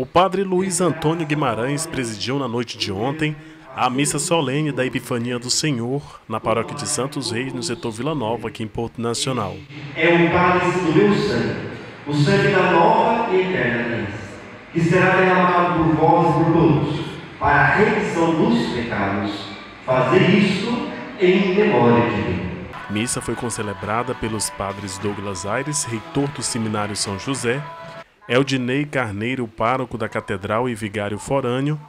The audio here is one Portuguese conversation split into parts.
O padre Luiz Antônio Guimarães presidiu na noite de ontem a missa solene da Epifania do Senhor na paróquia de Santos Reis, no setor Vila Nova, aqui em Porto Nacional. É o cálice do meu sangue, o sangue da nova e eterna aliança, que será derramado por vós e por todos, para a remissão dos pecados. Fazer isto em memória de mim. Missa foi concelebrada pelos padres Douglas Aires, reitor do Seminário São José, Eldinei Carneiro, pároco da Catedral e vigário forâneo,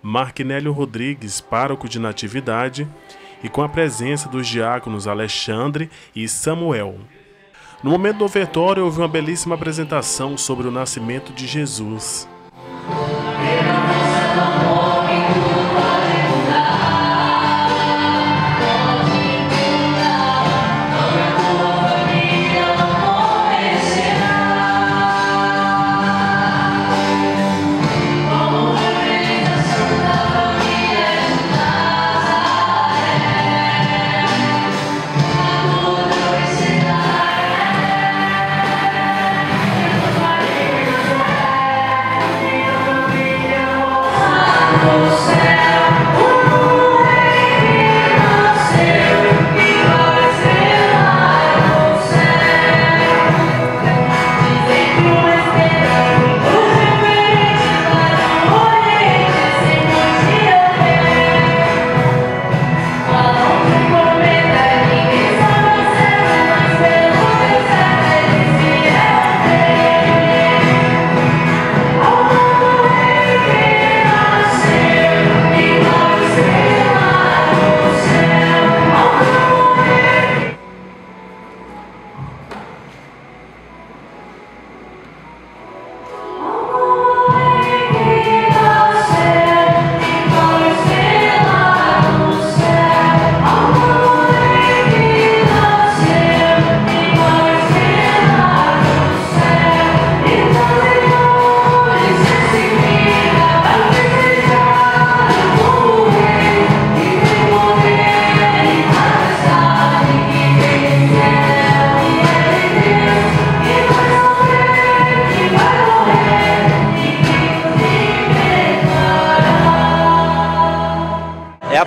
Marquinélio Rodrigues, pároco de Natividade, e com a presença dos diáconos Alexandre e Samuel. No momento do ofertório, houve uma belíssima apresentação sobre o nascimento de Jesus.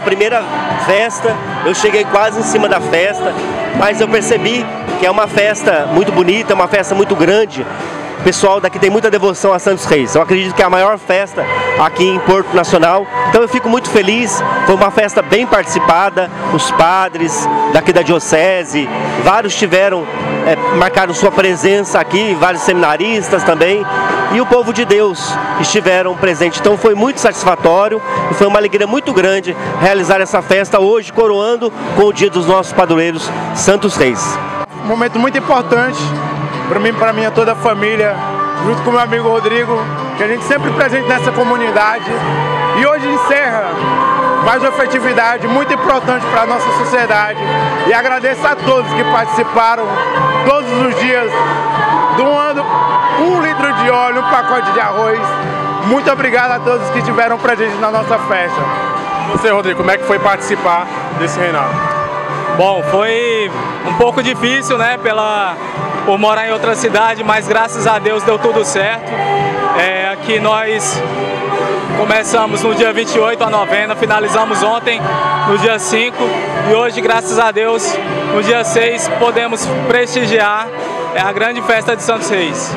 Primeira festa, eu cheguei quase em cima da festa, mas eu percebi que é uma festa muito bonita, uma festa muito grande. O pessoal daqui tem muita devoção a Santos Reis. Eu acredito que é a maior festa aqui em Porto Nacional. Então eu fico muito feliz. Foi uma festa bem participada. Os padres daqui da diocese, vários tiveram é, marcaram sua presença aqui, vários seminaristas também e o povo de Deus estiveram presentes. Então foi muito satisfatório e foi uma alegria muito grande realizar essa festa hoje, coroando com o dia dos nossos padroeiros Santos Reis. Um momento muito importante para mim, para minha toda a família, junto com meu amigo Rodrigo, que a gente sempre presente nessa comunidade. E hoje encerra mais uma festividade muito importante para a nossa sociedade. E agradeço a todos que participaram todos os dias, doando um litro de óleo, um pacote de arroz. Muito obrigado a todos que estiveram presentes na nossa festa. Você, Rodrigo, como é que foi participar desse reinado? Bom, foi um pouco difícil, né, pela, por morar em outra cidade, mas graças a Deus deu tudo certo. É, aqui nós começamos no dia 28 a novena, finalizamos ontem no dia 5 e hoje, graças a Deus, no dia 6 podemos prestigiar é, a grande festa de Santos Reis.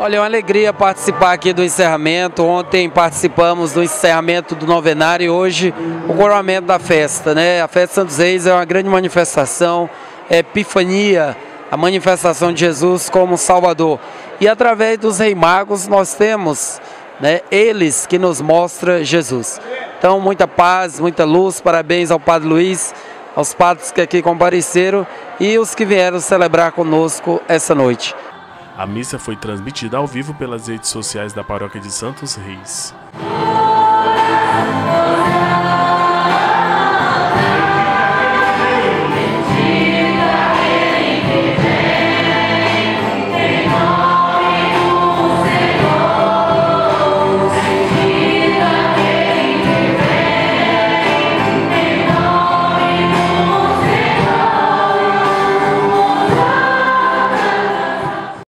Olha, é uma alegria participar aqui do encerramento. Ontem participamos do encerramento do novenário e hoje o coroamento da festa, né? A festa Santos Reis é uma grande manifestação, epifania, a manifestação de Jesus como Salvador. E através dos Rei Magos nós temos, né, eles que nos mostram Jesus. Então, muita paz, muita luz. Parabéns ao Padre Luiz, aos padres que aqui compareceram e os que vieram celebrar conosco essa noite. A missa foi transmitida ao vivo pelas redes sociais da Paróquia de Santos Reis.